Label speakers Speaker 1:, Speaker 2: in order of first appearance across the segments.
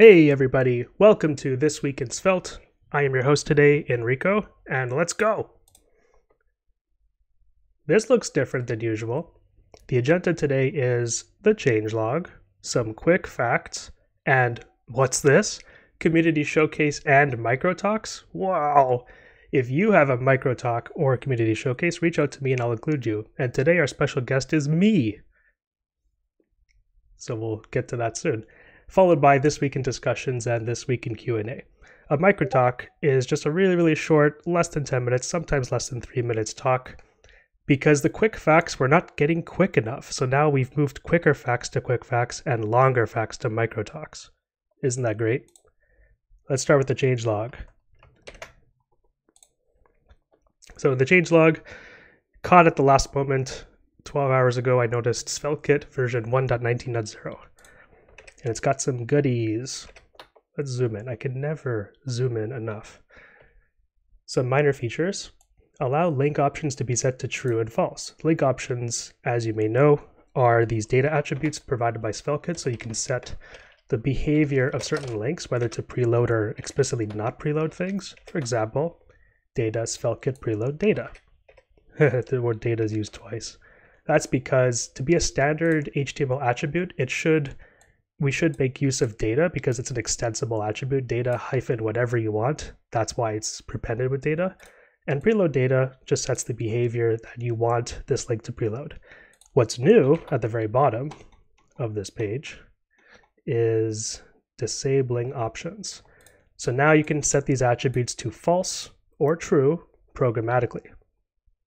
Speaker 1: Hey everybody, welcome to This Week in Svelte. I am your host today, Enrico, and let's go! This looks different than usual. The agenda today is the changelog, some quick facts, and what's this? Community showcase and micro talks? Wow! If you have a micro talk or a community showcase, reach out to me and I'll include you. And today our special guest is me. So we'll get to that soon followed by This Week in Discussions and This Week in Q&A. A micro talk is just a really, really short, less than 10 minutes, sometimes less than 3 minutes talk, because the quick facts were not getting quick enough. So now we've moved quicker facts to quick facts and longer facts to micro talks. Isn't that great? Let's start with the change log. So the change log, caught at the last moment, 12 hours ago, I noticed SvelteKit version 1.19.0 and it's got some goodies. Let's zoom in. I can never zoom in enough. Some minor features. Allow link options to be set to true and false. Link options, as you may know, are these data attributes provided by SvelteKit, so you can set the behavior of certain links, whether to preload or explicitly not preload things. For example, data SvelteKit preload data. the word data is used twice. That's because to be a standard HTML attribute, it should we should make use of data because it's an extensible attribute, data hyphen whatever you want. That's why it's prepended with data. And preload data just sets the behavior that you want this link to preload. What's new at the very bottom of this page is disabling options. So now you can set these attributes to false or true programmatically.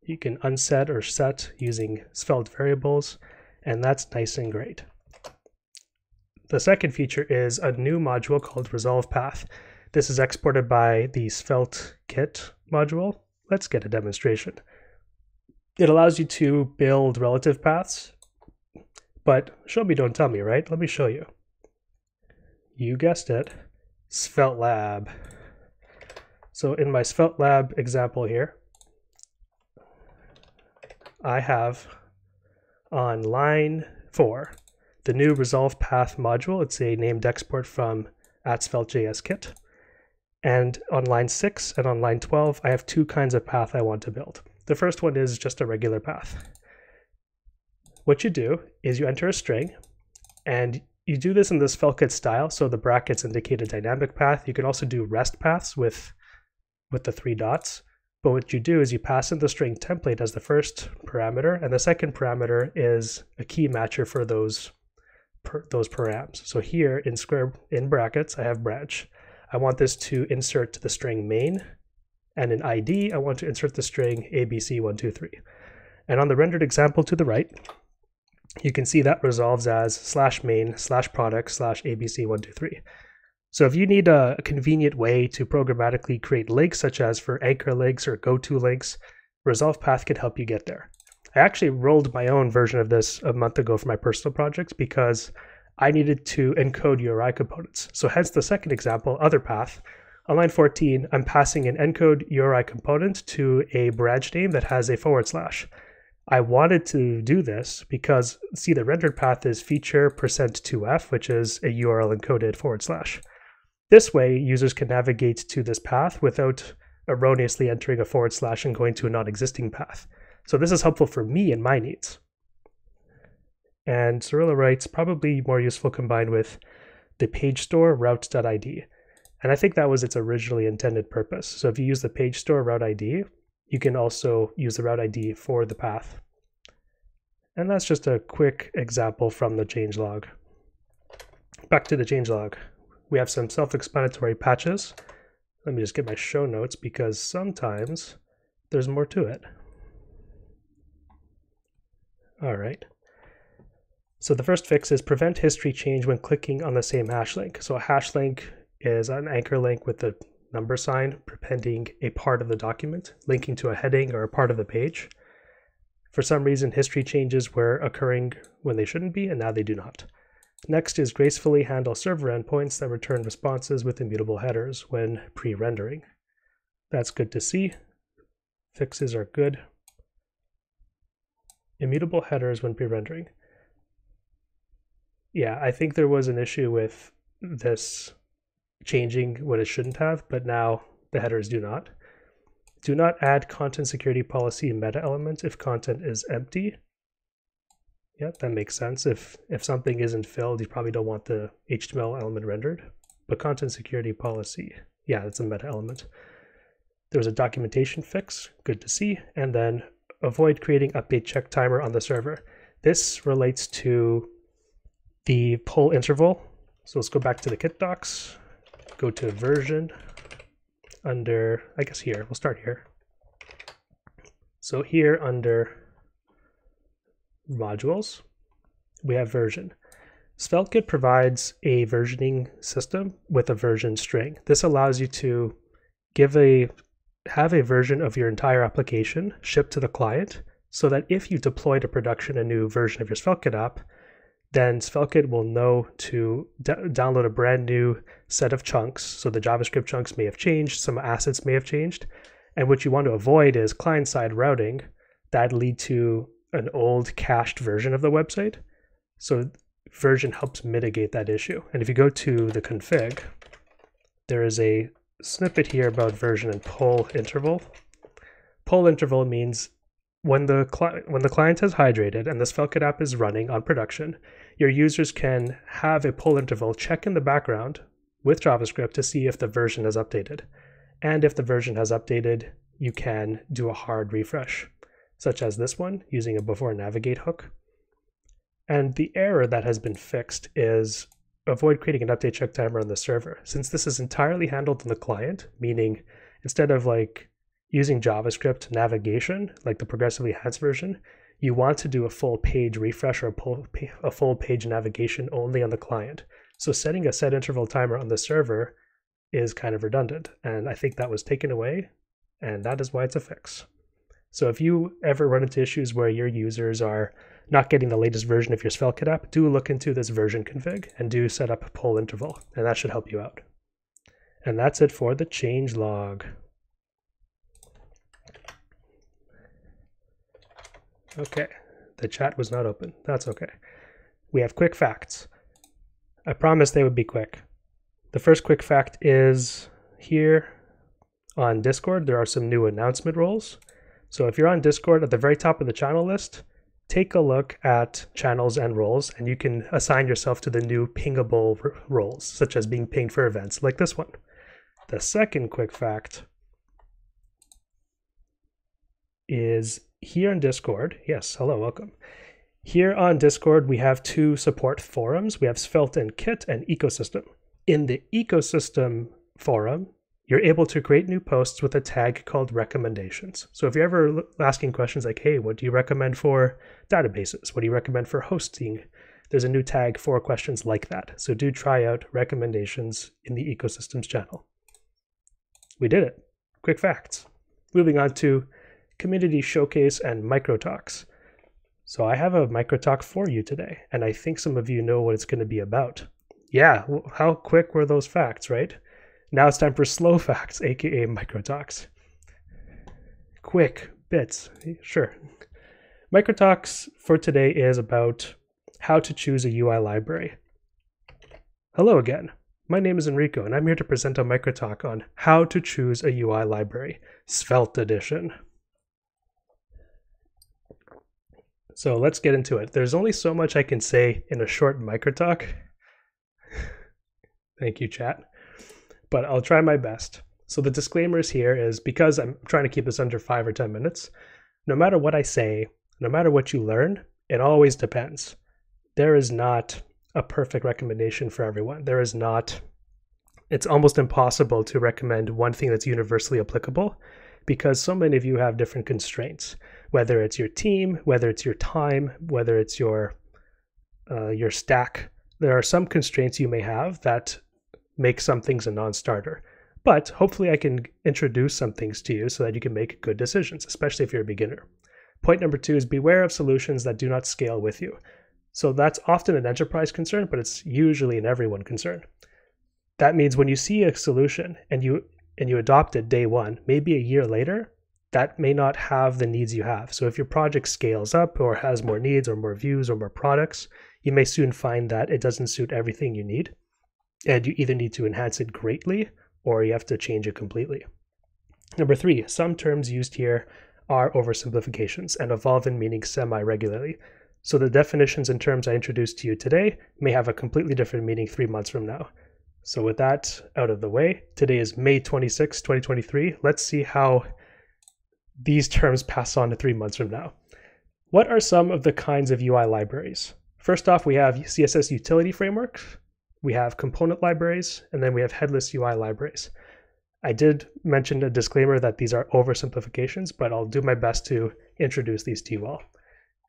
Speaker 1: You can unset or set using svelte variables, and that's nice and great. The second feature is a new module called Resolve Path. This is exported by the Svelte Kit module. Let's get a demonstration. It allows you to build relative paths, but show me, don't tell me, right? Let me show you. You guessed it, Svelte Lab. So in my Svelte Lab example here, I have on line four, the new resolve path module. It's a named export from at svelte.js kit. And on line 6 and on line 12, I have two kinds of path I want to build. The first one is just a regular path. What you do is you enter a string, and you do this in the SvelteKit style, so the brackets indicate a dynamic path. You can also do rest paths with, with the three dots. But what you do is you pass in the string template as the first parameter, and the second parameter is a key matcher for those per, those params. So here in square in brackets, I have branch. I want this to insert the string main, and in ID, I want to insert the string ABC123. And on the rendered example to the right, you can see that resolves as slash main slash product slash ABC123. So if you need a, a convenient way to programmatically create links, such as for anchor links or go-to links, Resolve Path can help you get there. I actually rolled my own version of this a month ago for my personal projects because I needed to encode URI components. So hence the second example, other path. On line 14, I'm passing an encode URI component to a branch name that has a forward slash. I wanted to do this because, see, the rendered path is feature percent 2f, which is a URL encoded forward slash. This way, users can navigate to this path without erroneously entering a forward slash and going to a non-existing path. So this is helpful for me and my needs. And Cirilla writes probably more useful combined with the page store route.id. And I think that was its originally intended purpose. So if you use the page store route ID, you can also use the route ID for the path. And that's just a quick example from the changelog. Back to the changelog. We have some self-explanatory patches. Let me just get my show notes because sometimes there's more to it. All right. So the first fix is prevent history change when clicking on the same hash link. So a hash link is an anchor link with the number sign appending a part of the document, linking to a heading or a part of the page. For some reason, history changes were occurring when they shouldn't be, and now they do not. Next is gracefully handle server endpoints that return responses with immutable headers when pre-rendering. That's good to see. Fixes are good immutable headers when pre-rendering. Yeah, I think there was an issue with this changing what it shouldn't have, but now the headers do not. Do not add content security policy meta element if content is empty. Yep, that makes sense. If if something isn't filled, you probably don't want the HTML element rendered. But content security policy, yeah, that's a meta element. There was a documentation fix, good to see. And then avoid creating update check timer on the server. This relates to the pull interval. So let's go back to the kit docs, go to version under, I guess here, we'll start here. So here under modules, we have version. SvelteKit provides a versioning system with a version string. This allows you to give a have a version of your entire application shipped to the client so that if you deploy to production a new version of your SvelteKit app, then SvelteKit will know to download a brand new set of chunks. So the JavaScript chunks may have changed, some assets may have changed. And what you want to avoid is client side routing that lead to an old cached version of the website. So version helps mitigate that issue. And if you go to the config, there is a snippet here about version and pull interval. Pull interval means when the when the client has hydrated and this SvelteKit app is running on production, your users can have a pull interval check in the background with JavaScript to see if the version has updated. And if the version has updated, you can do a hard refresh, such as this one using a before navigate hook. And the error that has been fixed is avoid creating an update check timer on the server. Since this is entirely handled in the client, meaning instead of like using JavaScript navigation, like the progressively enhanced version, you want to do a full page refresh or a full page navigation only on the client. So setting a set interval timer on the server is kind of redundant. And I think that was taken away, and that is why it's a fix. So if you ever run into issues where your users are not getting the latest version of your SvelteKit app, do look into this version config and do set up a pull interval, and that should help you out. And that's it for the change log. Okay, the chat was not open. That's okay. We have quick facts. I promised they would be quick. The first quick fact is here on Discord, there are some new announcement roles. So if you're on Discord at the very top of the channel list, take a look at channels and roles, and you can assign yourself to the new pingable roles, such as being pinged for events like this one. The second quick fact is here in Discord, yes, hello, welcome. Here on Discord, we have two support forums. We have Svelte and Kit and Ecosystem. In the Ecosystem forum, you're able to create new posts with a tag called recommendations. So if you're ever asking questions like, hey, what do you recommend for databases? What do you recommend for hosting? There's a new tag for questions like that. So do try out recommendations in the ecosystems channel. We did it. Quick facts. Moving on to community showcase, and micro talks. So I have a micro talk for you today, and I think some of you know what it's going to be about. Yeah, how quick were those facts, right? Now it's time for slow facts, aka micro talks. Quick bits, sure. Micro talks for today is about how to choose a UI library. Hello again. My name is Enrico, and I'm here to present a micro talk on how to choose a UI library, Svelte edition. So let's get into it. There's only so much I can say in a short micro talk. Thank you, chat. But I'll try my best. So the disclaimers here is because I'm trying to keep this under five or 10 minutes, no matter what I say, no matter what you learn, it always depends. There is not a perfect recommendation for everyone. There is not, it's almost impossible to recommend one thing that's universally applicable because so many of you have different constraints whether it's your team, whether it's your time, whether it's your uh, your stack. There are some constraints you may have that make some things a non-starter. But hopefully I can introduce some things to you so that you can make good decisions, especially if you're a beginner. Point number two is beware of solutions that do not scale with you. So that's often an enterprise concern, but it's usually an everyone concern. That means when you see a solution and you and you adopt it day one, maybe a year later, that may not have the needs you have. So if your project scales up or has more needs or more views or more products, you may soon find that it doesn't suit everything you need. And you either need to enhance it greatly or you have to change it completely. Number three, some terms used here are oversimplifications and evolve in meaning semi regularly. So the definitions and terms I introduced to you today may have a completely different meaning three months from now. So with that out of the way, today is May 26, 2023. Let's see how these terms pass on to three months from now. What are some of the kinds of UI libraries? First off, we have CSS utility frameworks, we have component libraries, and then we have headless UI libraries. I did mention a disclaimer that these are oversimplifications, but I'll do my best to introduce these to you all.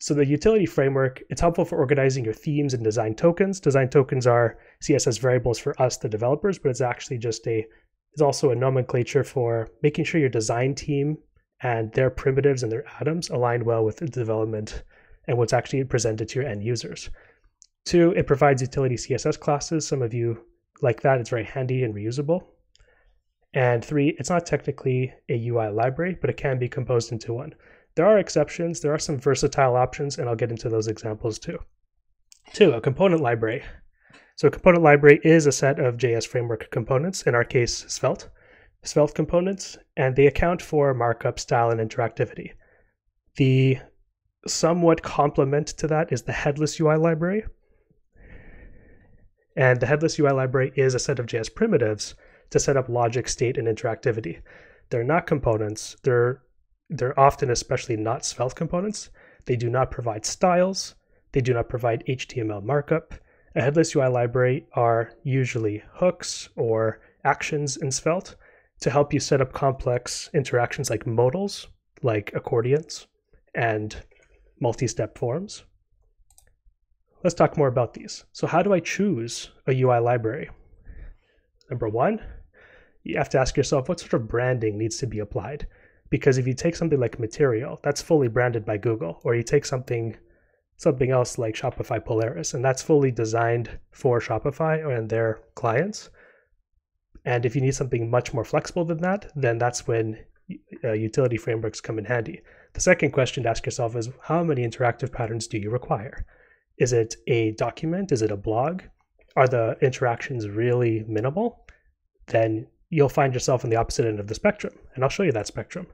Speaker 1: So the utility framework, it's helpful for organizing your themes and design tokens. Design tokens are CSS variables for us, the developers, but it's actually just a, it's also a nomenclature for making sure your design team and their primitives and their atoms align well with the development and what's actually presented to your end users. Two, it provides utility CSS classes. Some of you like that. It's very handy and reusable. And three, it's not technically a UI library, but it can be composed into one. There are exceptions, there are some versatile options, and I'll get into those examples too. Two, a component library. So a component library is a set of JS framework components, in our case, Svelte, Svelte components, and they account for markup, style, and interactivity. The somewhat complement to that is the headless UI library. And the headless UI library is a set of JS primitives to set up logic, state, and interactivity. They're not components. They're they're often especially not Svelte components. They do not provide styles. They do not provide HTML markup. A headless UI library are usually hooks or actions in Svelte to help you set up complex interactions like modals, like accordions, and multi-step forms. Let's talk more about these. So how do I choose a UI library? Number one, you have to ask yourself what sort of branding needs to be applied. Because if you take something like Material, that's fully branded by Google, or you take something something else like Shopify Polaris, and that's fully designed for Shopify and their clients. And if you need something much more flexible than that, then that's when uh, utility frameworks come in handy. The second question to ask yourself is how many interactive patterns do you require? Is it a document? Is it a blog? Are the interactions really minimal? Then you'll find yourself on the opposite end of the spectrum. And I'll show you that spectrum.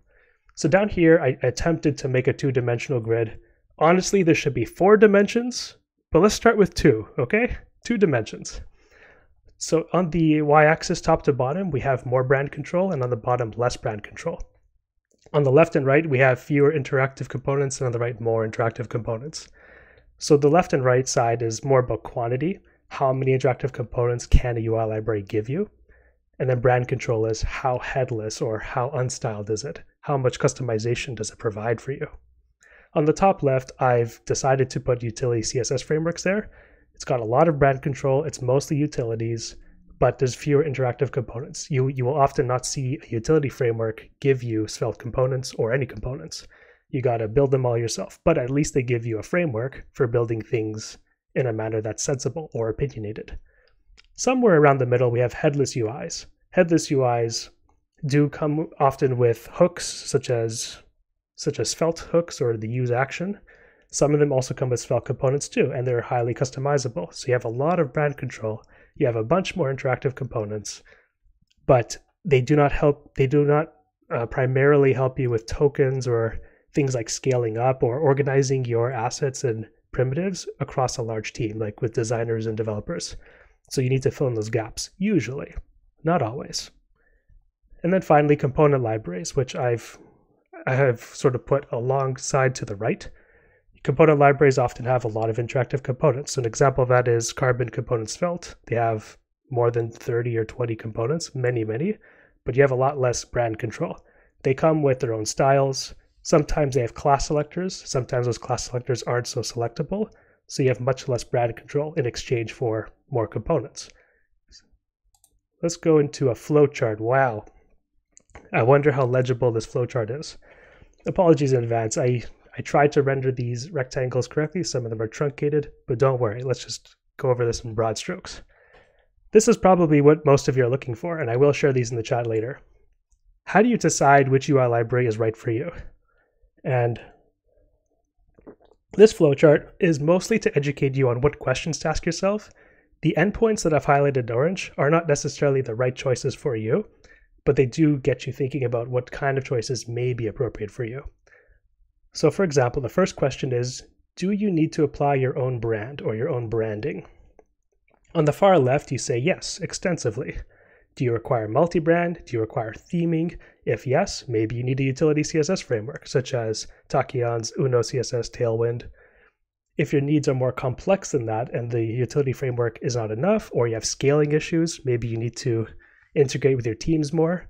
Speaker 1: So down here, I attempted to make a two-dimensional grid. Honestly, there should be four dimensions, but let's start with two, okay? Two dimensions. So on the y-axis top to bottom, we have more brand control, and on the bottom, less brand control. On the left and right, we have fewer interactive components, and on the right, more interactive components. So the left and right side is more about quantity. How many interactive components can a UI library give you? And then brand control is how headless or how unstyled is it? How much customization does it provide for you? On the top left, I've decided to put utility CSS frameworks there. It's got a lot of brand control. It's mostly utilities, but there's fewer interactive components. You, you will often not see a utility framework give you Svelte components or any components. You got to build them all yourself, but at least they give you a framework for building things in a manner that's sensible or opinionated. Somewhere around the middle, we have headless UIs. Headless UIs do come often with hooks such as such as Svelte hooks or the use action. Some of them also come with Svelte components too, and they're highly customizable. So you have a lot of brand control. You have a bunch more interactive components, but they do not help. They do not uh, primarily help you with tokens or things like scaling up or organizing your assets and primitives across a large team, like with designers and developers. So you need to fill in those gaps, usually, not always. And then finally, component libraries, which I've I have sort of put alongside to the right. Component libraries often have a lot of interactive components. So an example of that is Carbon Components Svelte. They have more than 30 or 20 components, many, many, but you have a lot less brand control. They come with their own styles. Sometimes they have class selectors. Sometimes those class selectors aren't so selectable. So you have much less brand control in exchange for more components. Let's go into a flowchart. Wow. I wonder how legible this flowchart is. Apologies in advance. I, I tried to render these rectangles correctly. Some of them are truncated, but don't worry. Let's just go over this in broad strokes. This is probably what most of you are looking for, and I will share these in the chat later. How do you decide which UI library is right for you? And this flowchart is mostly to educate you on what questions to ask yourself The endpoints that I've highlighted in orange are not necessarily the right choices for you, but they do get you thinking about what kind of choices may be appropriate for you. So, for example, the first question is Do you need to apply your own brand or your own branding? On the far left, you say yes, extensively. Do you require multi brand? Do you require theming? If yes, maybe you need a utility CSS framework, such as Tachyons Uno CSS Tailwind. If your needs are more complex than that and the utility framework is not enough, or you have scaling issues, maybe you need to integrate with your teams more.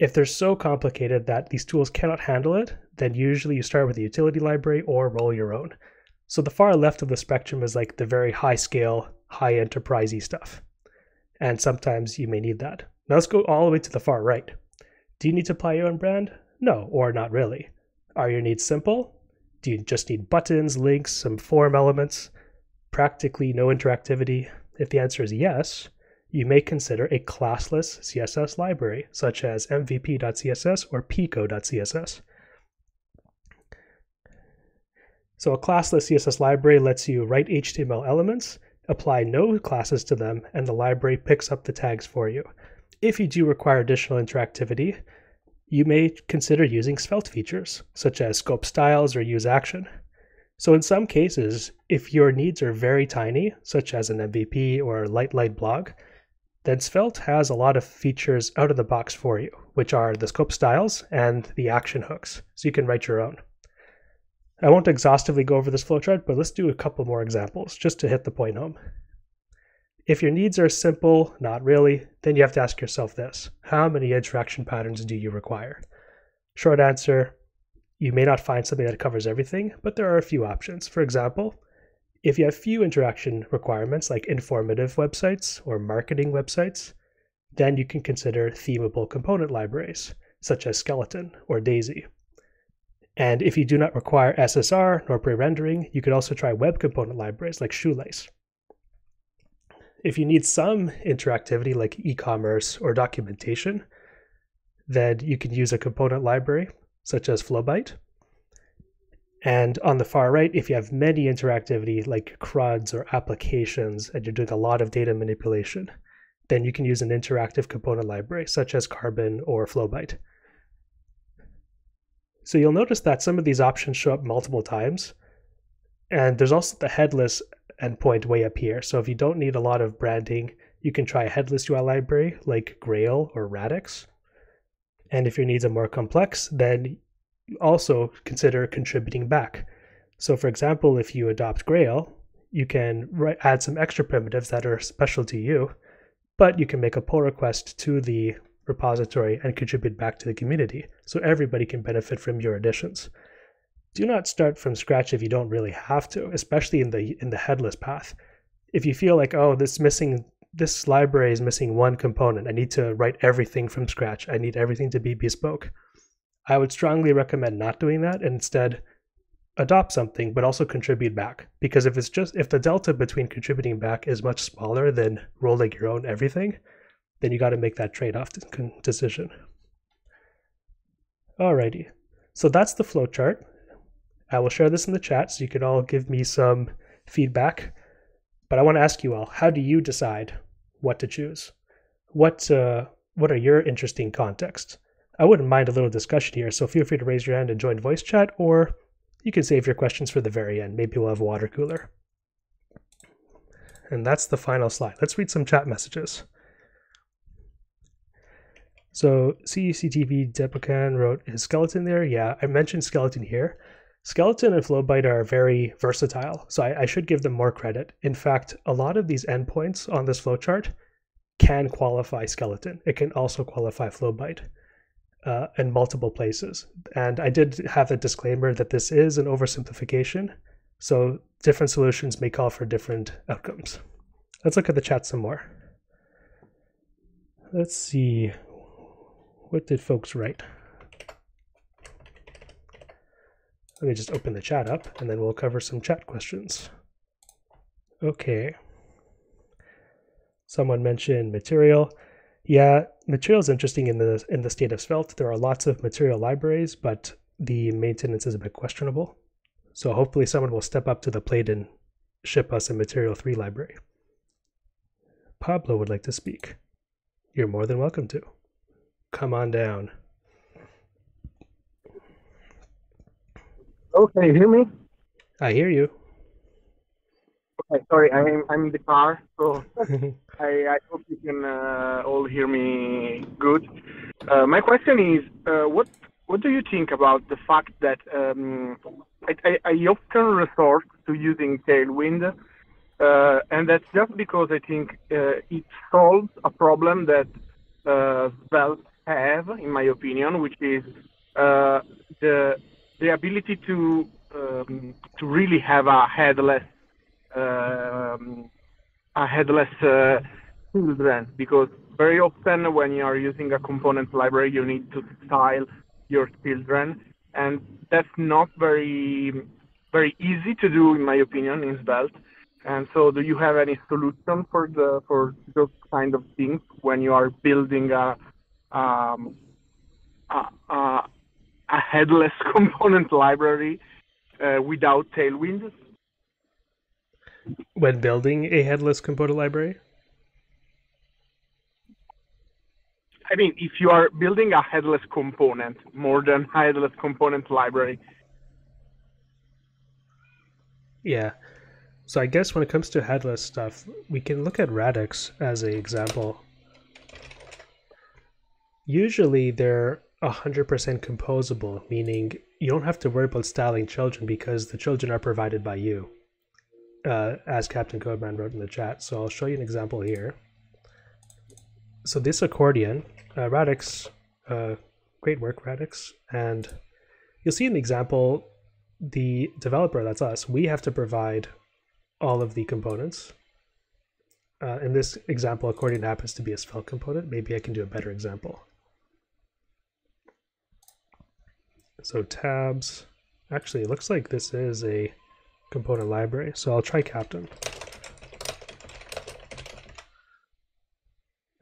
Speaker 1: If they're so complicated that these tools cannot handle it, then usually you start with a utility library or roll your own. So the far left of the spectrum is like the very high scale, high enterprisey stuff. And sometimes you may need that. Now let's go all the way to the far right. Do you need to apply your own brand? No, or not really. Are your needs simple? Do you just need buttons, links, some form elements? Practically no interactivity? If the answer is yes, you may consider a classless CSS library, such as mvp.css or pico.css. So a classless CSS library lets you write HTML elements, apply no classes to them, and the library picks up the tags for you. If you do require additional interactivity, you may consider using svelte features, such as scope styles or use action. So in some cases, if your needs are very tiny, such as an MVP or light light blog, then Svelte has a lot of features out of the box for you, which are the scope styles and the action hooks, so you can write your own. I won't exhaustively go over this flowchart, but let's do a couple more examples just to hit the point home. If your needs are simple, not really, then you have to ask yourself this How many interaction patterns do you require? Short answer you may not find something that covers everything, but there are a few options. For example, if you have few interaction requirements like informative websites or marketing websites, then you can consider themable component libraries such as Skeleton or Daisy. And if you do not require SSR nor pre-rendering, you could also try web component libraries like Shoelace. If you need some interactivity like e-commerce or documentation, then you can use a component library such as Flowbite. And on the far right, if you have many interactivity like CRUDs or applications and you're doing a lot of data manipulation, then you can use an interactive component library such as Carbon or Flowbite. So you'll notice that some of these options show up multiple times. And there's also the headless endpoint way up here. So if you don't need a lot of branding, you can try a headless UI library like Grail or Radix. And if your needs are more complex, then also consider contributing back. So for example, if you adopt Grail, you can add some extra primitives that are special to you, but you can make a pull request to the repository and contribute back to the community so everybody can benefit from your additions. Do not start from scratch if you don't really have to, especially in the in the headless path. If you feel like, oh, this missing this library is missing one component, I need to write everything from scratch. I need everything to be bespoke. I would strongly recommend not doing that and instead adopt something but also contribute back because if it's just if the delta between contributing back is much smaller than rolling your own everything then you got to make that trade-off decision alrighty so that's the flowchart i will share this in the chat so you can all give me some feedback but i want to ask you all how do you decide what to choose what uh, what are your interesting contexts I wouldn't mind a little discussion here, so feel free to raise your hand and join voice chat, or you can save your questions for the very end. Maybe we'll have a water cooler. And that's the final slide. Let's read some chat messages. So CCTV Depocan wrote, is skeleton there? Yeah, I mentioned skeleton here. Skeleton and Flowbite are very versatile, so I, I, should give them more credit. In fact, a lot of these endpoints on this flowchart can qualify skeleton. It can also qualify Flowbite uh, in multiple places. And I did have a disclaimer that this is an oversimplification, so different solutions may call for different outcomes. Let's look at the chat some more. Let's see, what did folks write? Let me just open the chat up and then we'll cover some chat questions. Okay. Someone mentioned material. Yeah, material is interesting in the in the state of Svelte. There are lots of material libraries, but the maintenance is a bit questionable. So hopefully someone will step up to the plate and ship us a material 3 library. Pablo would like to speak, you're more than welcome to. Come on down.
Speaker 2: Oh, can you hear me?
Speaker 1: I hear you.
Speaker 2: Okay, sorry, I'm I'm in the car, so I, I hope you can uh, all hear me good. Uh, my question is, uh, what what do you think about the fact that um, I, I, I often resort to using Tailwind, uh, and that's just because I think uh, it solves a problem that uh, Svelte have, in my opinion, which is uh, the the ability to um, to really have a headless um, a headless uh, children. Because very often when you are using a component library you need to style your children. And that's not very very easy to do in my opinion in Svelte and so do you have any solution for the for those kind of things when you are building a um, a, a, a headless component library uh, without Tailwind
Speaker 1: when building a headless component library?
Speaker 2: I mean, if you are building a headless component more than headless component library.
Speaker 1: Yeah. So I guess when it comes to headless stuff, we can look at Radix as an example. Usually they're 100% composable, meaning you don't have to worry about styling children because the children are provided by you uh, as Captain Codeman wrote in the chat. So I'll show you an example here. So this accordion, uh, Radix, uh, great work, Radix. And you'll see in the example, the developer, that's us, we have to provide all of the components. Uh, in this example, accordion happens to be a Svelte component. Maybe I can do a better example. So tabs, actually, it looks like this is a component library. So I'll try Captain.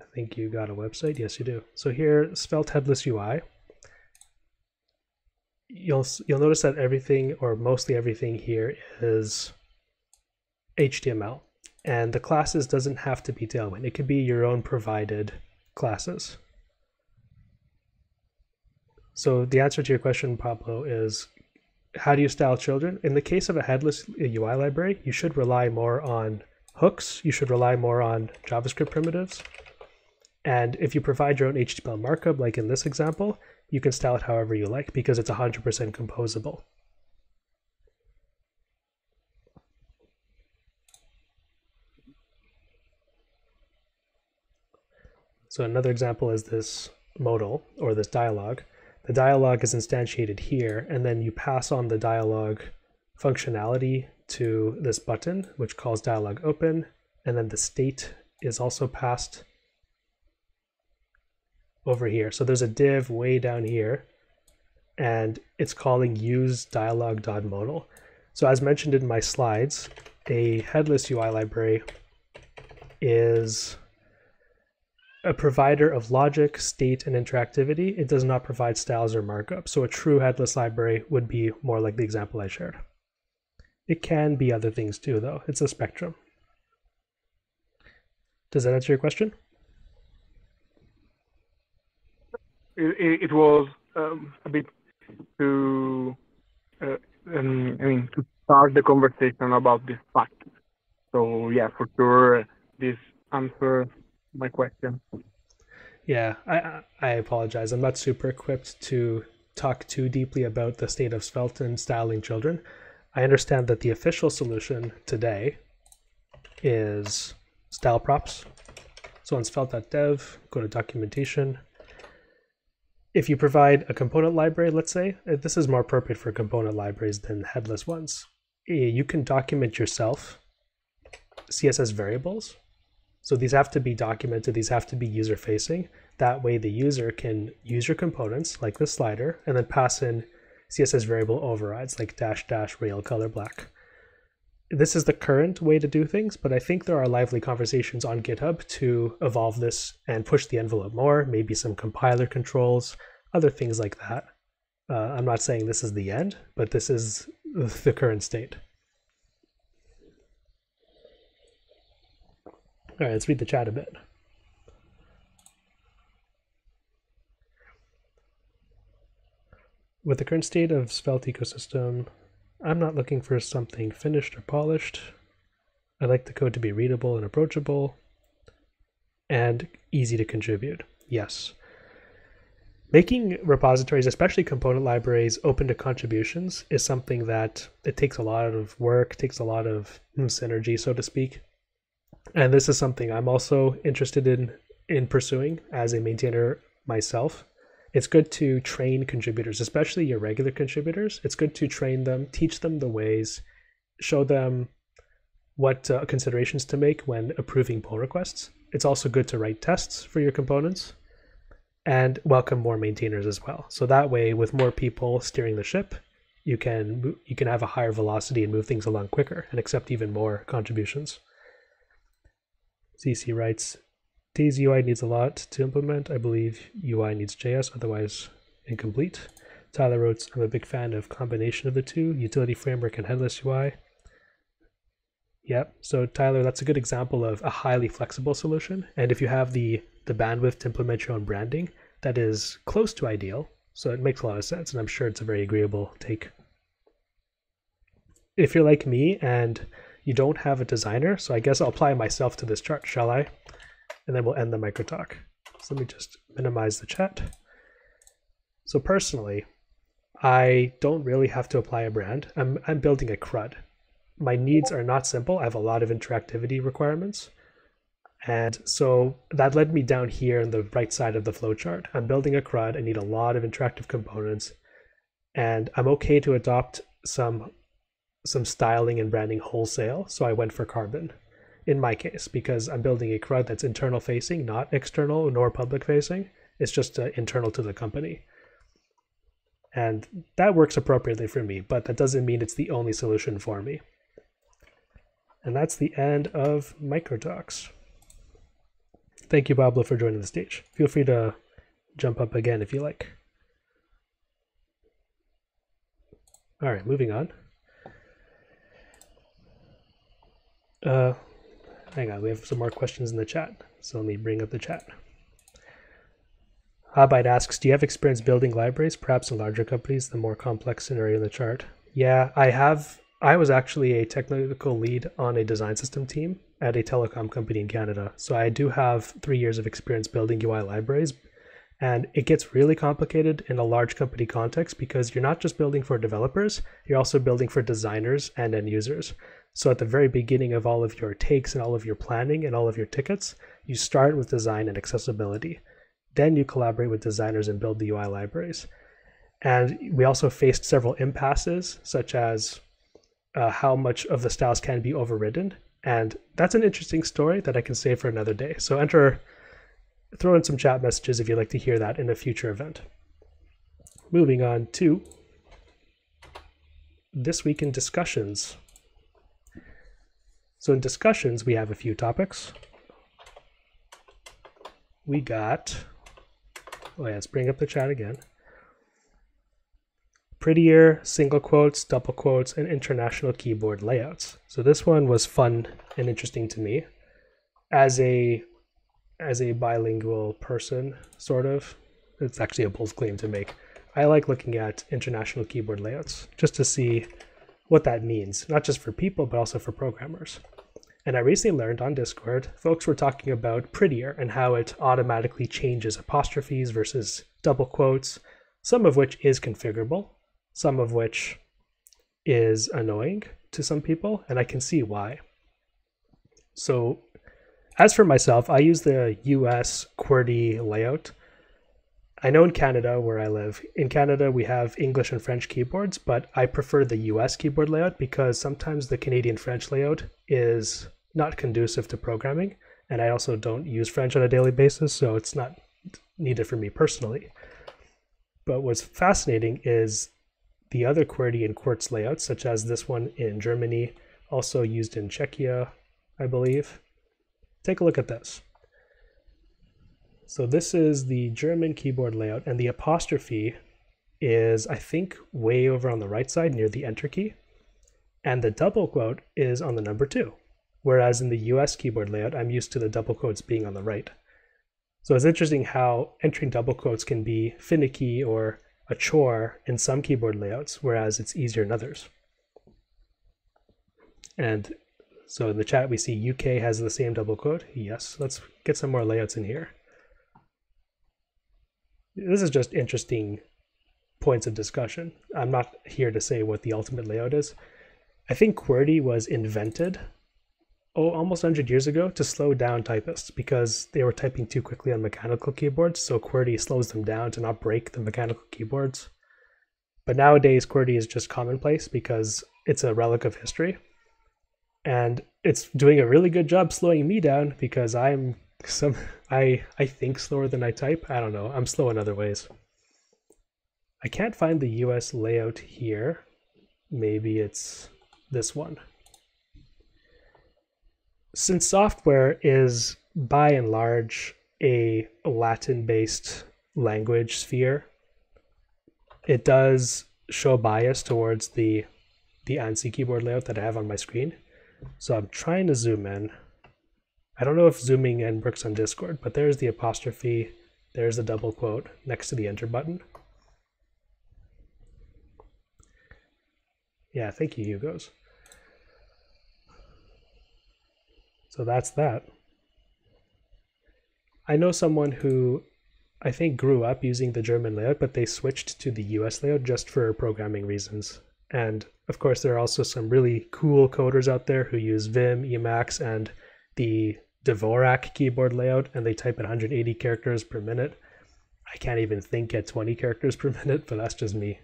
Speaker 1: I think you got a website. Yes, you do. So here, Svelte Headless UI. You'll you'll notice that everything, or mostly everything here, is HTML, and the classes doesn't have to be Tailwind. It could be your own provided classes. So the answer to your question, Pablo, is how do you style children? In the case of a headless UI library, you should rely more on hooks. You should rely more on JavaScript primitives. And if you provide your own HTML markup, like in this example, you can style it however you like because it's 100% composable. So another example is this modal or this dialog the dialog is instantiated here, and then you pass on the dialog functionality to this button, which calls dialog open, and then the state is also passed over here. So there's a div way down here, and it's calling use dialog.modal. So as mentioned in my slides, a headless UI library is a provider of logic, state, and interactivity. It does not provide styles or markup. So a true headless library would be more like the example I shared. It can be other things too, though. It's a spectrum. Does that answer your question?
Speaker 2: It, it was um, a bit to, uh, um, I mean, to start the conversation about this fact. So yeah, for sure, this answer my question.
Speaker 1: Yeah, I I apologize. I'm not super equipped to talk too deeply about the state of Svelte and styling children. I understand that the official solution today is style props. So on svelte.dev, go to documentation. If you provide a component library, let's say, uh, this is more appropriate for component libraries than headless ones. You can document yourself CSS variables so these have to be documented, these have to be user facing. That way the user can use your components like the slider and then pass in CSS variable overrides like dash dash rail color black. This is the current way to do things, but I think there are lively conversations on GitHub to evolve this and push the envelope more, maybe some compiler controls, other things like that. Uh, I'm not saying this is the end, but this is the current state. All right, let's read the chat a bit. With the current state of Svelte ecosystem, I'm not looking for something finished or polished. I like the code to be readable and approachable and easy to contribute. Yes. Making repositories, especially component libraries, open to contributions is something that it takes a lot of work, takes a lot of hmm, synergy, so to speak. And this is something I'm also interested in in pursuing as a maintainer myself. It's good to train contributors, especially your regular contributors. It's good to train them, teach them the ways, show them what uh, considerations to make when approving pull requests. It's also good to write tests for your components and welcome more maintainers as well. So that way, with more people steering the ship, you can you can have a higher velocity and move things along quicker and accept even more contributions. CC writes, Daisy UI needs a lot to implement. I believe UI needs JS, otherwise incomplete. Tyler wrote, I'm a big fan of combination of the two, utility framework and headless UI. Yep. So Tyler, that's a good example of a highly flexible solution. And if you have the the bandwidth to implement your own branding, that is close to ideal. So it makes a lot of sense, and I'm sure it's a very agreeable take. If you're like me and you don't have a designer, so I guess I'll apply myself to this chart, shall I? And then we'll end the micro talk. So let me just minimize the chat. So personally, I don't really have to apply a brand. I'm, I'm building a CRUD. My needs are not simple. I have a lot of interactivity requirements. And so that led me down here on the right side of the flowchart. I'm building a CRUD. I need a lot of interactive components. And I'm okay to adopt some some styling and branding wholesale. So I went for Carbon in my case because I'm building a CRUD that's internal facing, not external nor public facing. It's just uh, internal to the company. And that works appropriately for me, but that doesn't mean it's the only solution for me. And that's the end of MicroTalks. Thank you, Pablo, for joining the stage. Feel free to jump up again if you like. All right, moving on. Uh, hang on, we have some more questions in the chat. So let me bring up the chat. Abide asks, do you have experience building libraries, perhaps in larger companies, the more complex scenario in the chart? Yeah, I have. I was actually a technical lead on a design system team at a telecom company in Canada. So I do have three years of experience building UI libraries. And it gets really complicated in a large company context because you're not just building for developers, you're also building for designers and end users. So at the very beginning of all of your takes and all of your planning and all of your tickets, you start with design and accessibility. Then you collaborate with designers and build the UI libraries. And we also faced several impasses, such as uh, how much of the styles can be overridden and that's an interesting story that I can save for another day. So enter, throw in some chat messages if you'd like to hear that in a future event. Moving on to this week in discussions. So in discussions, we have a few topics. We got, oh yeah, let's bring up the chat again prettier single quotes, double quotes, and international keyboard layouts. So this one was fun and interesting to me as a as a bilingual person, sort of. It's actually a bold claim to make. I like looking at international keyboard layouts just to see what that means, not just for people, but also for programmers. And I recently learned on Discord, folks were talking about Prettier and how it automatically changes apostrophes versus double quotes, some of which is configurable, some of which is annoying to some people, and I can see why. So, as for myself, I use the US QWERTY layout. I know in Canada, where I live, in Canada we have English and French keyboards, but I prefer the US keyboard layout because sometimes the Canadian French layout is not conducive to programming, and I also don't use French on a daily basis, so it's not needed for me personally. But what's fascinating is the other QWERTY and QWERTZ layouts, such as this one in Germany, also used in Czechia, I believe. Take a look at this. So this is the German keyboard layout, and the apostrophe is, I think, way over on the right side near the enter key. And the double quote is on the number two. Whereas in the US keyboard layout, I'm used to the double quotes being on the right. So it's interesting how entering double quotes can be finicky or a chore in some keyboard layouts, whereas it's easier in others. And so in the chat, we see UK has the same double quote. Yes, let's get some more layouts in here. This is just interesting points of discussion. I'm not here to say what the ultimate layout is. I think QWERTY was invented oh, almost 100 years ago to slow down typists because they were typing too quickly on mechanical keyboards. So QWERTY slows them down to not break the mechanical keyboards. But nowadays, QWERTY is just commonplace because it's a relic of history. And it's doing a really good job slowing me down because I'm some I I think slower than I type. I don't know. I'm slow in other ways. I can't find the US layout here. Maybe it's this one since software is by and large a Latin based language sphere, it does show bias towards the the ANSI keyboard layout that I have on my screen. So I'm trying to zoom in. I don't know if zooming in works on Discord, but there's the apostrophe, there's the double quote next to the enter button. Yeah, thank you, Hugos. So that's that. I know someone who I think grew up using the German layout, but they switched to the US layout just for programming reasons. And of course, there are also some really cool coders out there who use Vim, Emacs, and the Dvorak keyboard layout, and they type at 180 characters per minute. I can't even think at 20 characters per minute, but that's just me.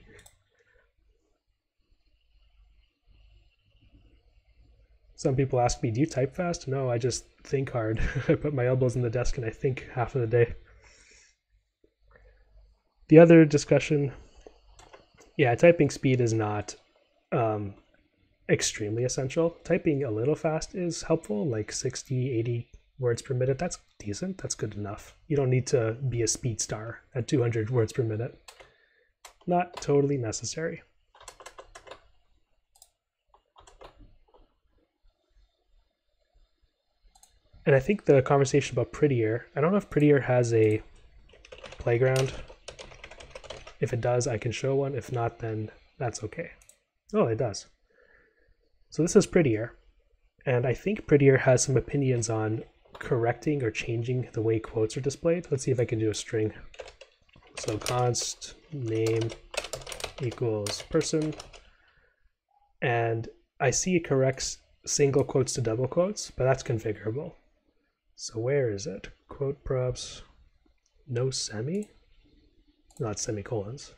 Speaker 1: Some people ask me, do you type fast? No, I just think hard. I put my elbows in the desk and I think half of the day. The other discussion, yeah, typing speed is not um, extremely essential. Typing a little fast is helpful, like 60, 80 words per minute. That's decent. That's good enough. You don't need to be a speed star at 200 words per minute. Not totally necessary. And I think the conversation about Prettier, I don't know if Prettier has a playground. If it does, I can show one. If not, then that's okay. Oh, it does. So this is Prettier. And I think Prettier has some opinions on correcting or changing the way quotes are displayed. Let's see if I can do a string. So const name equals person. And I see it corrects single quotes to double quotes, but that's configurable. So where is it? Quote props, no semi? Not semicolons.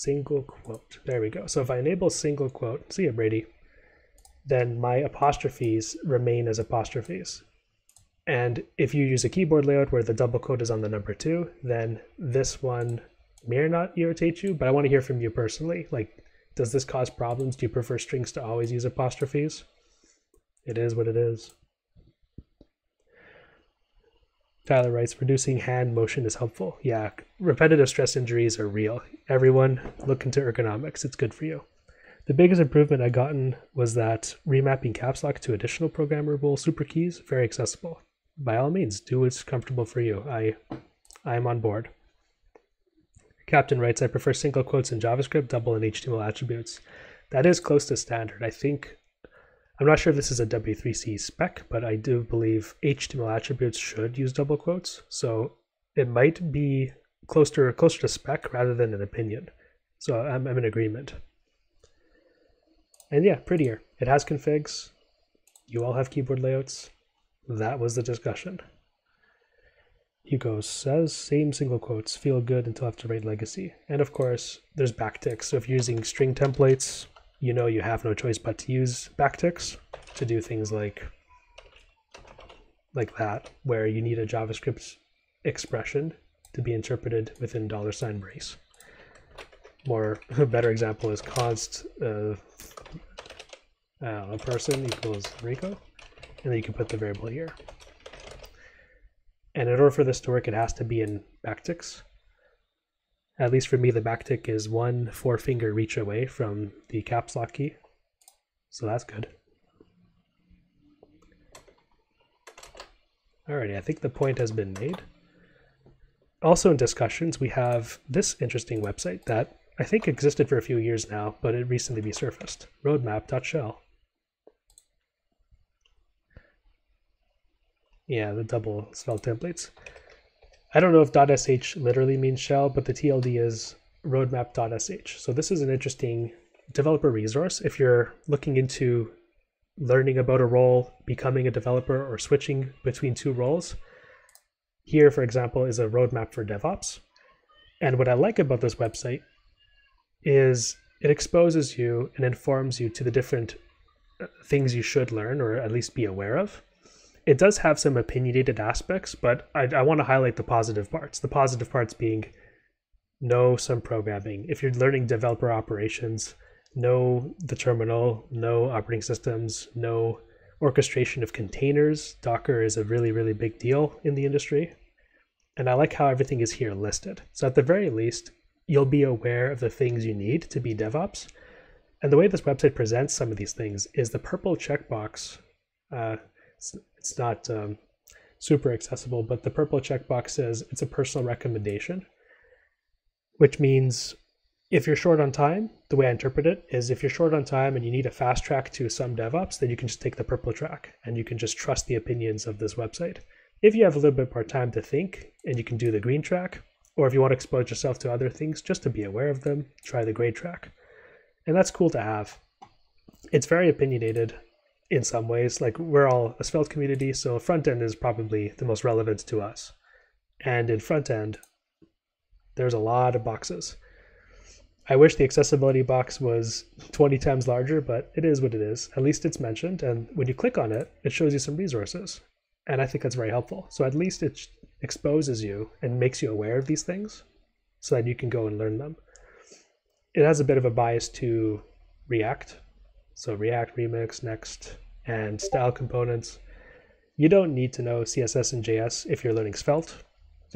Speaker 1: Single quote. There we go. So if I enable single quote, see it, Brady, then my apostrophes remain as apostrophes. And if you use a keyboard layout where the double quote is on the number two, then this one may or not irritate you, but I want to hear from you personally. Like, does this cause problems? Do you prefer strings to always use apostrophes? It is what it is. Tyler writes, reducing hand motion is helpful. Yeah, repetitive stress injuries are real. Everyone, look into ergonomics. It's good for you. The biggest improvement I gotten was that remapping caps lock to additional programmable super keys, very accessible. By all means, do what's comfortable for you. I I am on board. Captain writes, I prefer single quotes in JavaScript, double in HTML attributes. That is close to standard. I think I'm not sure if this is a W3C spec, but I do believe HTML attributes should use double quotes. So it might be closer closer to spec rather than an opinion. So I'm, I'm in agreement. And yeah, prettier. It has configs. You all have keyboard layouts. That was the discussion. Hugo says, same single quotes, feel good until after write legacy. And of course, there's backticks. So if you're using string templates, you know you have no choice but to use backticks to do things like like that, where you need a JavaScript expression to be interpreted within dollar sign brace. More a better example is const uh, a person equals Rico, and then you can put the variable here. And in order for this to work, it has to be in backticks. At least for me, the backtick is one four finger reach away from the caps lock key. So that's good. Alrighty, I think the point has been made. Also in discussions, we have this interesting website that I think existed for a few years now, but it recently resurfaced, roadmap.shell. Yeah, the double svelte templates. I don't know if .sh literally means shell, but the TLD is roadmap.sh. So this is an interesting developer resource if you're looking into learning about a role, becoming a developer, or switching between two roles. Here, for example, is a roadmap for DevOps. And what I like about this website is it exposes you and informs you to the different uh, things you should learn or at least be aware of. It does have some opinionated aspects, but I, I want to highlight the positive parts. The positive parts being know some programming. If you're learning developer operations, know the terminal, know operating systems, know orchestration of containers. Docker is a really, really big deal in the industry. And I like how everything is here listed. So at the very least, you'll be aware of the things you need to be DevOps. And the way this website presents some of these things is the purple checkbox. Uh, it's, not um, super accessible, but the purple checkbox says it's a personal recommendation, which means if you're short on time, the way I interpret it is if you're short on time and you need a fast track to some DevOps, then you can just take the purple track and you can just trust the opinions of this website. If you have a little bit more time to think and you can do the green track, or if you want to expose yourself to other things just to be aware of them, try the gray track. And that's cool to have. It's very opinionated in some ways. Like we're all a Svelte community, so front end is probably the most relevant to us. And in front end, there's a lot of boxes I wish the accessibility box was 20 times larger, but it is what it is. At least it's mentioned. And when you click on it, it shows you some resources. And I think that's very helpful. So at least it exposes you and makes you aware of these things so that you can go and learn them. It has a bit of a bias to React. So React, Remix, Next, and style components. You don't need to know CSS and JS if you're learning Svelte,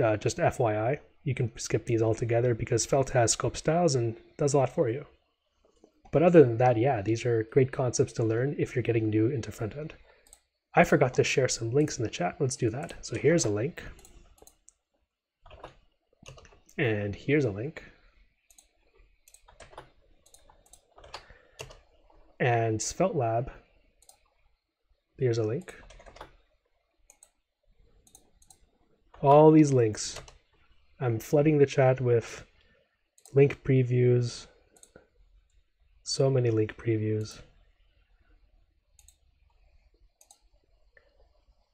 Speaker 1: uh, just FYI you can skip these altogether because Svelte has scope styles and does a lot for you. But other than that, yeah, these are great concepts to learn if you're getting new into front end. I forgot to share some links in the chat. Let's do that. So here's a link. And here's a link. And Svelte Lab, here's a link. All these links I'm flooding the chat with link previews. So many link previews.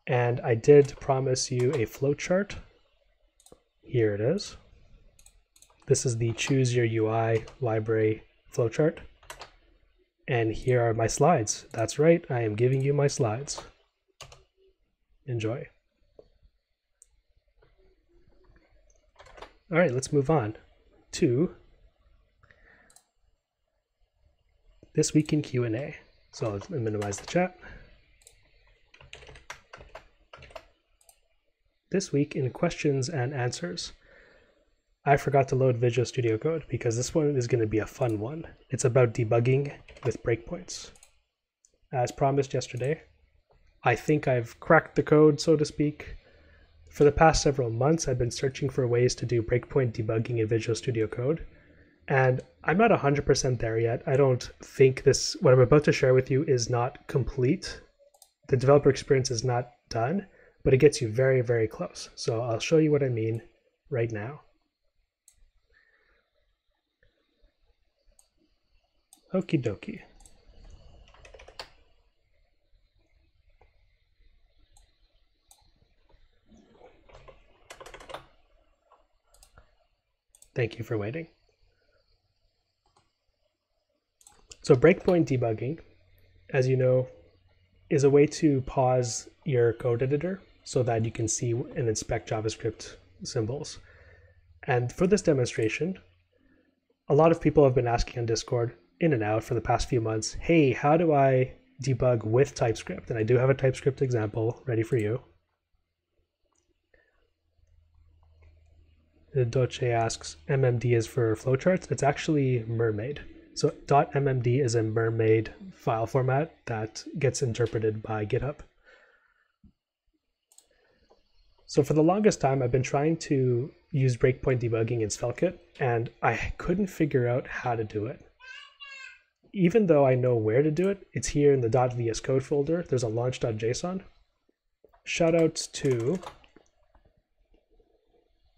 Speaker 1: And I did promise you a flowchart. Here it is. This is the Choose Your UI library flowchart. And here are my slides. That's right, I am giving you my slides. Enjoy. All right, let's move on to this week in Q&A. So let's minimize the chat. This week in questions and answers. I forgot to load Visual Studio Code because this one is going to be a fun one. It's about debugging with breakpoints. As promised yesterday, I think I've cracked the code, so to speak. For the past several months, I've been searching for ways to do breakpoint debugging in Visual Studio Code, and I'm not 100% there yet. I don't think this, what I'm about to share with you, is not complete. The developer experience is not done, but it gets you very, very close. So I'll show you what I mean right now. Okie dokie. Thank you for waiting. So breakpoint debugging, as you know, is a way to pause your code editor so that you can see and inspect JavaScript symbols. And for this demonstration, a lot of people have been asking on Discord, in and out for the past few months, hey, how do I debug with TypeScript? And I do have a TypeScript example ready for you. Doce asks, MMD is for flowcharts. It's actually Mermaid. So .mmd is a mermaid file format that gets interpreted by GitHub. So for the longest time, I've been trying to use breakpoint debugging in SvelteKit, and I couldn't figure out how to do it. Even though I know where to do it, it's here in the .vscode folder. There's a launch.json. Shoutouts to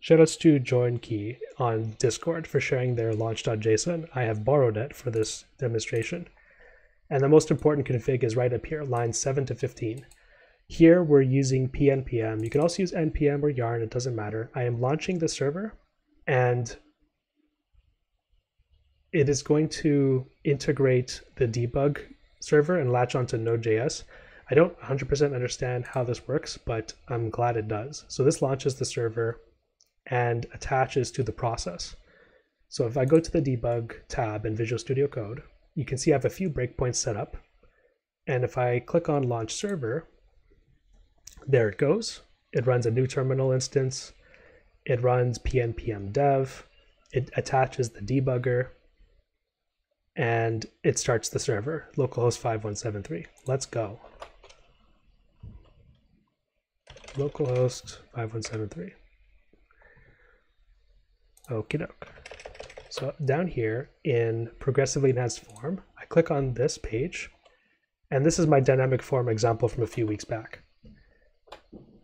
Speaker 1: Shoutouts to JoinKey on Discord for sharing their launch.json. I have borrowed it for this demonstration. And the most important config is right up here, lines 7 to 15. Here we're using pnpm. You can also use npm or yarn, it doesn't matter. I am launching the server and it is going to integrate the debug server and latch onto Node.js. I don't 100% understand how this works, but I'm glad it does. So this launches the server and attaches to the process. So if I go to the debug tab in Visual Studio Code, you can see I have a few breakpoints set up. And if I click on launch server, there it goes. It runs a new terminal instance. It runs pnpm dev. It attaches the debugger and it starts the server, localhost 5173. Let's go. Localhost 5173. Okie doke. So down here in progressively enhanced form, I click on this page, and this is my dynamic form example from a few weeks back.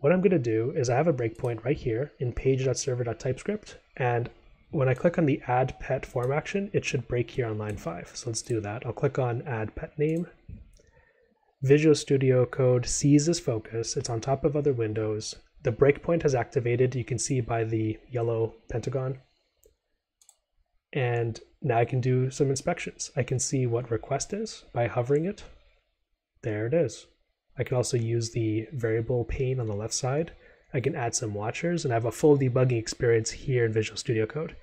Speaker 1: What I'm going to do is I have a breakpoint right here in page.server.typescript, and when I click on the add pet form action, it should break here on line 5. So let's do that. I'll click on add pet name. Visual Studio Code sees this focus. It's on top of other windows. The breakpoint has activated. You can see by the yellow pentagon. And now I can do some inspections. I can see what request is by hovering it. There it is. I can also use the variable pane on the left side. I can add some watchers and I have a full debugging experience here in Visual Studio Code.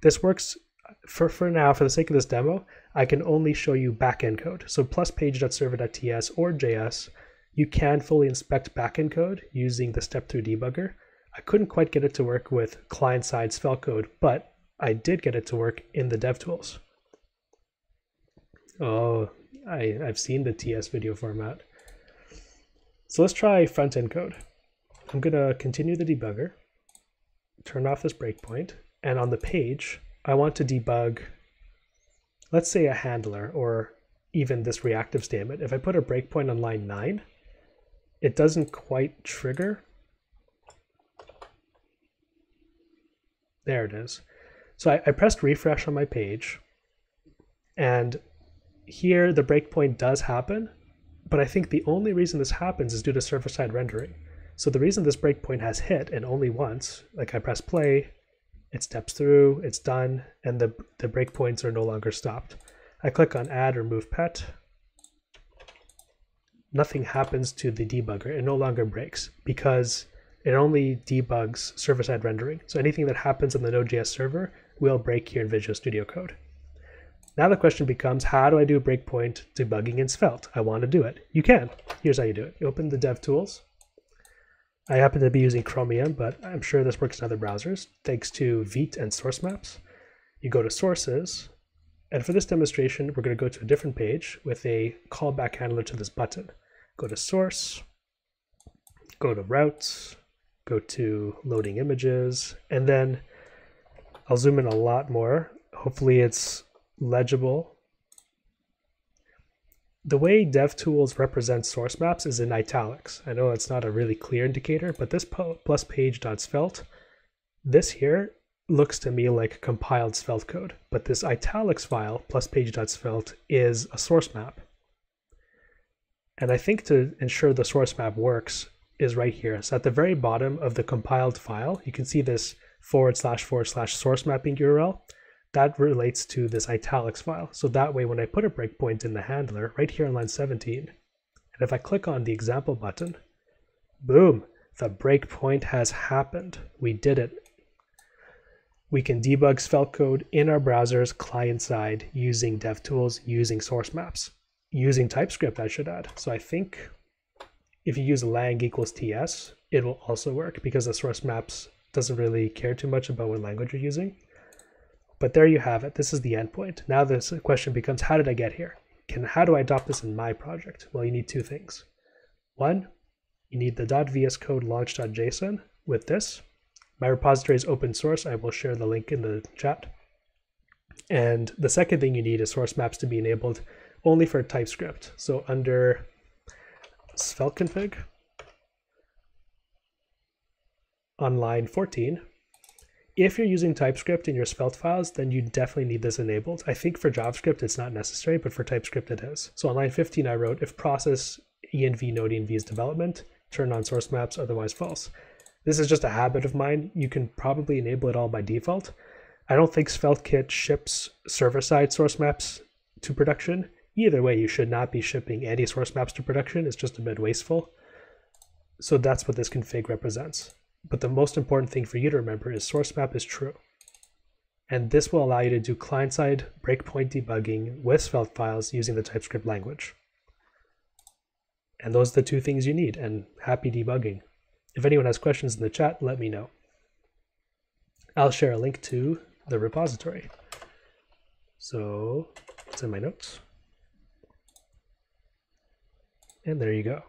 Speaker 1: This works for, for now, for the sake of this demo, I can only show you backend code. So plus page.server.ts or JS, you can fully inspect backend code using the step through debugger. I couldn't quite get it to work with client-side Svelte code, but I did get it to work in the DevTools. Oh, I, I've seen the TS video format. So let's try front-end code. I'm going to continue the debugger, turn off this breakpoint, and on the page, I want to debug, let's say a handler or even this reactive statement. If I put a breakpoint on line 9, it doesn't quite trigger. There it is. So I, I pressed refresh on my page, and here the breakpoint does happen, but I think the only reason this happens is due to server-side rendering. So the reason this breakpoint has hit and only once, like I press play, it steps through, it's done, and the, the breakpoints are no longer stopped. I click on add or move pet. Nothing happens to the debugger. It no longer breaks because it only debugs server-side rendering. So anything that happens on the Node.js server will break here in Visual Studio Code. Now the question becomes, how do I do breakpoint debugging in Svelte? I want to do it. You can. Here's how you do it. You open the DevTools. I happen to be using Chromium, but I'm sure this works in other browsers, thanks to Vite and source maps. You go to Sources, and for this demonstration, we're going to go to a different page with a callback handler to this button. Go to Source, go to Routes, go to Loading Images, and then I'll zoom in a lot more. Hopefully it's legible. The way DevTools represents source maps is in italics. I know it's not a really clear indicator, but this plus page dot page.svelte, this here looks to me like compiled Svelte code, but this italics file plus page dot page.svelte is a source map. And I think to ensure the source map works is right here. So at the very bottom of the compiled file, you can see this forward slash forward slash source mapping URL, that relates to this italics file. So that way, when I put a breakpoint in the handler right here on line 17, and if I click on the example button, boom, the breakpoint has happened. We did it. We can debug Svelte code in our browsers client side using DevTools, using source maps, using TypeScript, I should add. So I think if you use lang equals ts, it will also work because the source maps doesn't really care too much about what language you're using. But there you have it. This is the endpoint. Now this question becomes, how did I get here? Can how do I adopt this in my project? Well, you need two things. One, you need the .vscode launch.json with this. My repository is open source. I will share the link in the chat. And the second thing you need is source maps to be enabled only for TypeScript. So under svelte config on line 14, if you're using TypeScript in your Svelte files, then you definitely need this enabled. I think for JavaScript, it's not necessary, but for TypeScript, it is. So on line 15, I wrote, if process env node env is development, turn on source maps, otherwise false. This is just a habit of mine. You can probably enable it all by default. I don't think SvelteKit ships server-side source maps to production. Either way, you should not be shipping any source maps to production. It's just a bit wasteful. So that's what this config represents. But the most important thing for you to remember is source map is true. And this will allow you to do client-side breakpoint debugging with Svelte files using the TypeScript language. And those are the two things you need, and happy debugging. If anyone has questions in the chat, let me know. I'll share a link to the repository. So it's in my notes. And there you go.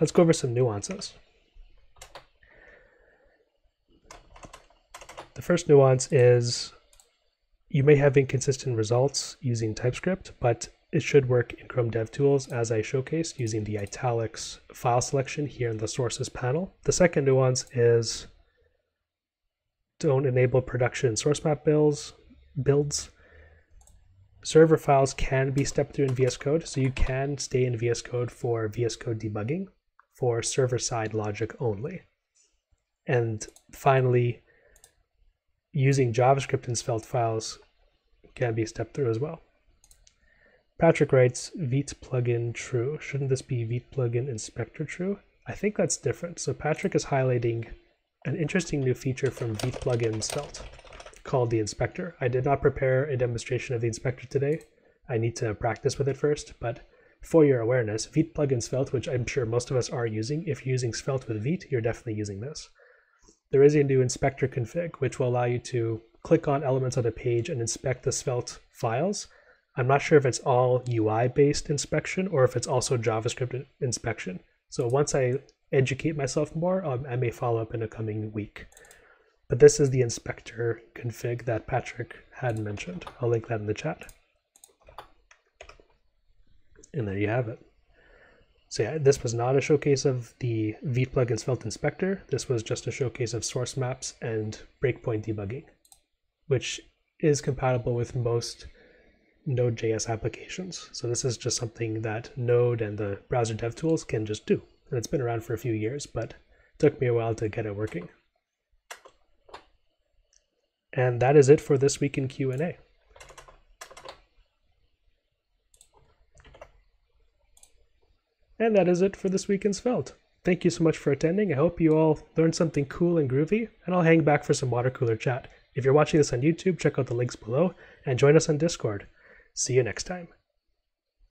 Speaker 1: Let's go over some nuances. The first nuance is you may have inconsistent results using TypeScript, but it should work in Chrome DevTools as I showcased using the italics file selection here in the sources panel. The second nuance is don't enable production source map builds. builds. Server files can be stepped through in VS Code, so you can stay in VS Code for VS Code debugging for server-side logic only. And finally, using JavaScript in Svelte files can be stepped through as well. Patrick writes, Vite plugin true. Shouldn't this be Vite plugin inspector true? I think that's different. So Patrick is highlighting an interesting new feature from Vite plugin Svelte called the inspector. I did not prepare a demonstration of the inspector today. I need to practice with it first, but for your awareness, Vite plugin Svelte, which I'm sure most of us are using, if you're using Svelte with Vite, you're definitely using this there is a new inspector config, which will allow you to click on elements on a page and inspect the Svelte files. I'm not sure if it's all UI-based inspection or if it's also JavaScript inspection. So once I educate myself more, um, I may follow up in a coming week. But this is the inspector config that Patrick had mentioned. I'll link that in the chat. And there you have it. So yeah, this was not a showcase of the Vite plugin Svelte Inspector. This was just a showcase of source maps and breakpoint debugging, which is compatible with most Node.js applications. So this is just something that Node and the browser dev tools can just do. And it's been around for a few years, but it took me a while to get it working. And that is it for this week in Q&A. And that is it for this week in Svelte. Thank you so much for attending. I hope you all learned something cool and groovy, and I'll hang back for some water cooler chat. If you're watching this on YouTube, check out the links below and join us on Discord. See you next time.